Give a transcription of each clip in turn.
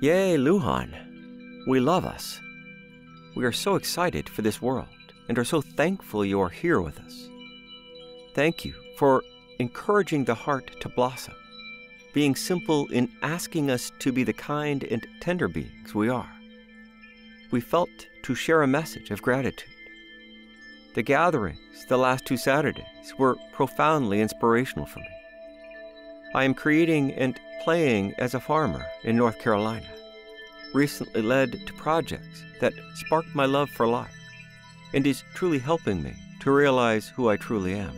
Yay, Lujan. We love us. We are so excited for this world and are so thankful you are here with us. Thank you for encouraging the heart to blossom, being simple in asking us to be the kind and tender beings we are. We felt to share a message of gratitude. The gatherings the last two Saturdays were profoundly inspirational for me. I am creating and playing as a farmer in North Carolina, recently led to projects that sparked my love for life and is truly helping me to realize who I truly am.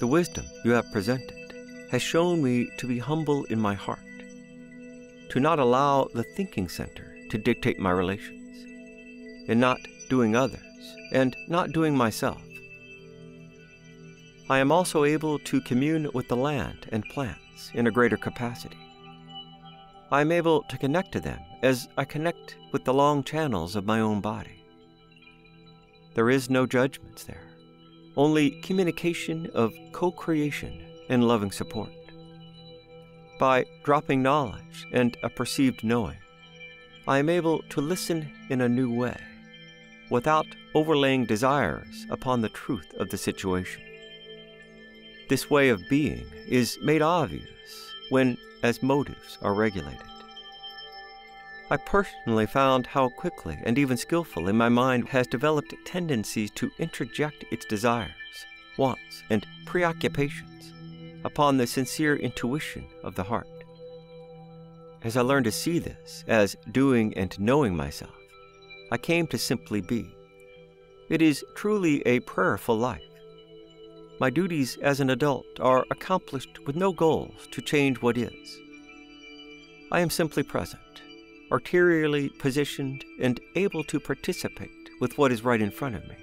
The wisdom you have presented has shown me to be humble in my heart, to not allow the thinking center to dictate my relations, and not doing others and not doing myself. I am also able to commune with the land and plants in a greater capacity. I am able to connect to them as I connect with the long channels of my own body. There is no judgments there, only communication of co creation and loving support. By dropping knowledge and a perceived knowing, I am able to listen in a new way, without overlaying desires upon the truth of the situation. This way of being is made obvious when as motives are regulated. I personally found how quickly and even skillfully my mind has developed tendencies to interject its desires, wants, and preoccupations upon the sincere intuition of the heart. As I learned to see this as doing and knowing myself, I came to simply be. It is truly a prayerful life. My duties as an adult are accomplished with no goals to change what is. I am simply present arterially positioned and able to participate with what is right in front of me.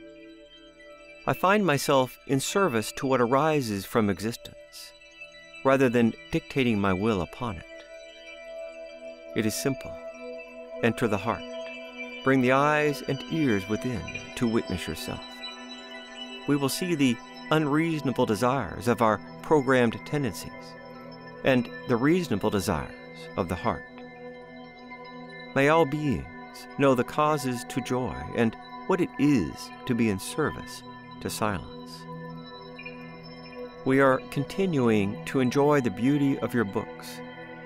I find myself in service to what arises from existence, rather than dictating my will upon it. It is simple. Enter the heart. Bring the eyes and ears within to witness yourself. We will see the unreasonable desires of our programmed tendencies and the reasonable desires of the heart. May all beings know the causes to joy and what it is to be in service to silence. We are continuing to enjoy the beauty of your books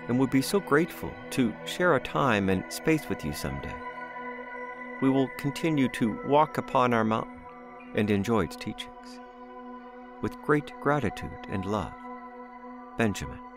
and would be so grateful to share a time and space with you someday. We will continue to walk upon our mountain and enjoy its teachings. With great gratitude and love, Benjamin.